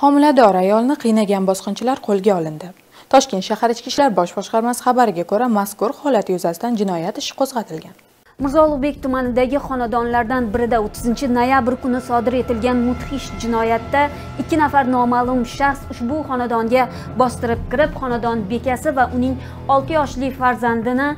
Homilador ayolni qiynagan bosqinchilar qo'lga olindi. Toshkent shahar ichki ishlar bosh boshqarmasi xabariga ko'ra, mazkur holat yuzasidan jinoyat ishi qo'zg'atilgan. Mirzo Ulug'bek tumanidagi xonadonlardan birida 30 noyabr kuni sodir etilgan mudhish jinoyatda ikki nafar noma'lum shaxs ushbu xonadonga bostirib kirib, xonadon bekasi va uning 6 yoshli farzandini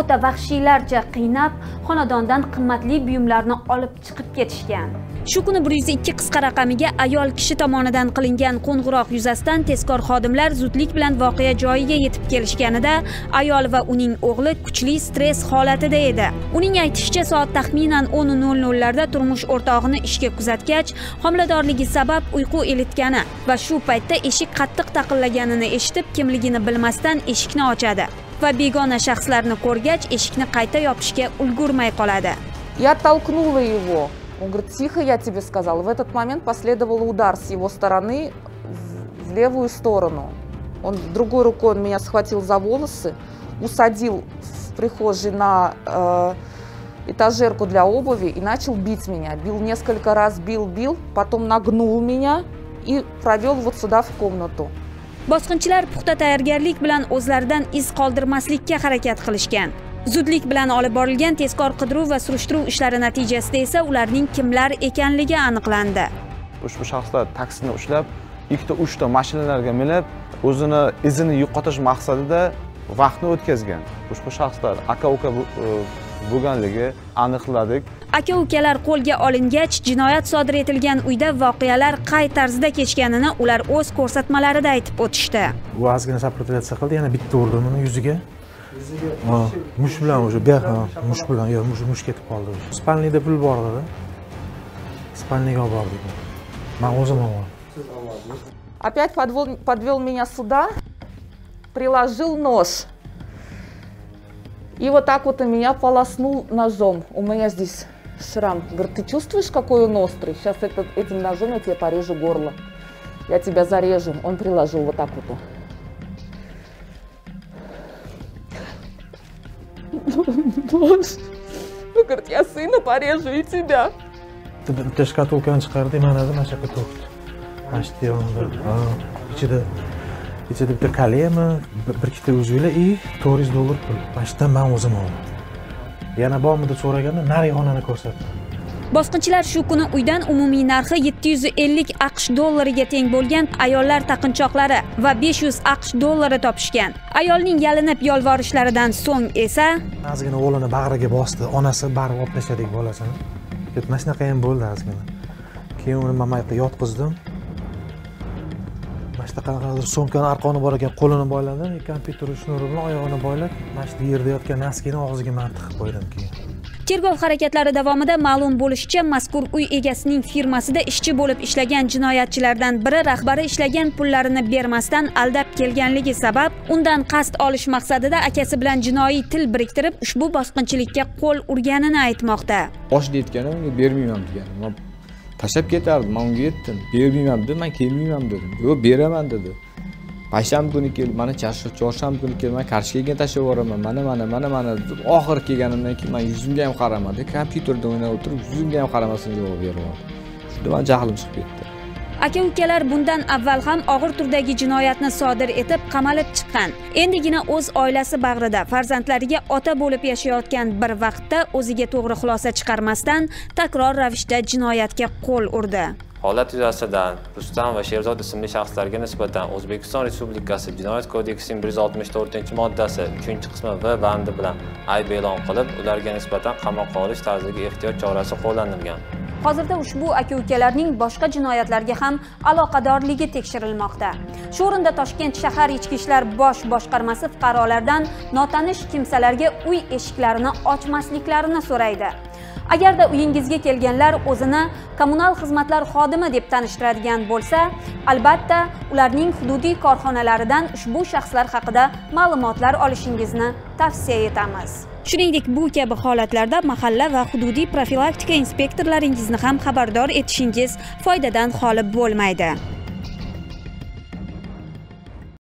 o'ta vahshiylarcha qiynab, xonadondan qimmatli buyumlarni olib chiqib ketishgan. Shu kuni 102 qisqa raqamiga ayol kishi tomonidan qilingan qo'ng'iroq yuzasidan tezkor xodimlar zudlik bilan voqea joyiga yetib kelishganida ayol va uning o'g'li kuchli stress holatida edi. Uning aytishicha, soat taxminan 10:00 larda turmush o'rtog'ini ishga kuzatgach, homiladorligi sabab uyqu elitgani va shu paytda eshik qattiq taqillaganini eshitib, kimligini bilmasdan eshikni ochadi va begona shaxslarni ko'rgach, eshikni qayta yopishga ulgurmay qoladi. Я толкнула его. Он говорит, тихо, я тебе сказал. В этот момент последовал удар с его стороны в, левую сторону. Он другой рукой он меня схватил за волосы, усадил в прихожей на э, этажерку для обуви и начал бить меня. Бил несколько раз, бил, бил, потом нагнул меня и провел вот сюда в комнату. Bosqinchilar puxta tayyorgarlik bilan o'zlaridan iz qoldirmaslikka harakat qilishgan. Zudlik bilan olib borilgan tezkor qidiruv va surishtiruv ishlari natijasida esa ularning kimlar ekanligi aniqlandi. Ushbu shaxslar taksini ushlab, ikkita uchta mashinalarga minib, o'zini izini yo'qotish maqsadida vaqtni o'tkazgan. Ushbu shaxslar aka-uka bo'lganligi aniqladik. Aka-ukalar qo'lga olingach, jinoyat sodir etilgan uyda voqealar qay tarzda kechganini ular o'z ko'rsatmalarida aytib o'tishdi. u ozgina сопротивляться qildi yana bitta urdim uni yuziga mush bilan уже bu yoqqa mush bilan yo'q mush mush ketib qoldi spalniyda pul bor edi spalniyaga olib bordik man o'zim oldim Опять подвел, подвел меня сюда, приложил нож. И вот так вот у меня полоснул ножом. У меня здесь шрам. Говорит, ты чувствуешь, какой он острый? Сейчас этот, этим ножом я тебе порежу горло. Я тебя зарежу. Он приложил вот так вот. Нож. Ну, говорит, я сына порежу и тебя. bitta shkatulkani chiqardi mana dedi mana shu yoqqa to'kdi mana shu yonida Ha, ichida ichida bitta kalema bir bir ikkita uzuklar и to'rt yuz dollar pul mana shu yerdan man o'zim oldim yana bormi deb so'raganda narigi xonani ko'rsatdi. Bosqinchilar shu kuni uydan umumiy narxi 750 AQSh dollariga teng bo'lgan ayollar taqinchoqlari va 500 AQSh dollari topishgan. Ayolning yalinib yolvorishlaridan so'ng esa ozgina o'g'lini bag'riga bosdi. Onasi baribir olib tashladik bolasini. Mana shunaqa ham bo'ldi ozgina keyin uni man bu yoqqa yotqizdim shu qanaqadir sumkani arqoni bor ekan qo'lini boyladim kompyuter shnuri bilan oyog'ini boylab mana shu yerda yotgan noskini og'ziga man tiqib qo'ydim keyin. Tergov harakatlari davomida ma'lum bo'lishicha, mazkur uy egasining firmasida ishchi bo'lib ishlagan jinoyatchilardan biri rahbari ishlagan pullarini bermasdan aldab kelganligi sabab undan qasd olish maqsadida akasi bilan jinoiy til biriktirib ushbu bosqinchilikka qo'l urganini aytmoqda. boshida aytganim unga bermayman deganim man tashlab ketardi man unga aytdim bermayman dedi man kelmayman dedim yo'q beraman dedi. Payshanba kuni kel mana chorshanba kuni kel man kartochkaga tashlab yuboraman. Mana mana mana mana deb oxiri kelganimdan keyin man yuzimga ham qaramadi kompyuterda o'ynab o'tirib yuzimga ham qaramasdan javob beryapti shunda man jahlim chiqib ketdi. Aka-ukalar bundan avval ham og'ir turdagi jinoyatni sodir etib qamalib chiqqan. Endigina o'z oilasi bag'rida farzandlariga ota bo'lib yashayotgan bir vaqtda o'ziga to'g'ri xulosa chiqarmasdan takror ravishda jinoyatga qo'l urdi. Holat yuzasidan Rustam va Sherzod ismli shaxslarga nisbatan O'zbekiston Respublikasi Jinoyat kodeksining 164-moddasi 3-qismi V bandi bilan ayb e'lon qilib, ularga nisbatan qamoqqa olish tarzidagi ehtiyot chorasi qo'llanilgan. Hozirda ushbu aka-ukalarning boshqa jinoyatlarga ham aloqadorligi tekshirilmoqda. Shu o'rinda Toshkent shahar ichki ishlar bosh boshqarmasi fuqarolardan notanish kimsalarga uy eshiklarini ochmasliklarini so'raydi. Agarda uyingizga kelganlar o'zini kommunal xizmatlar xodimi deb tanishtiradigan bo'lsa, albatta ularning hududiy korxonalaridan ushbu shaxslar haqida ma'lumotlar olishingizni tavsiya etamiz. Shuningdek, bu kabi holatlarda mahalla va hududiy profilaktika inspektorlaringizni ham xabardor etishingiz foydadan xoli bo'lmaydi.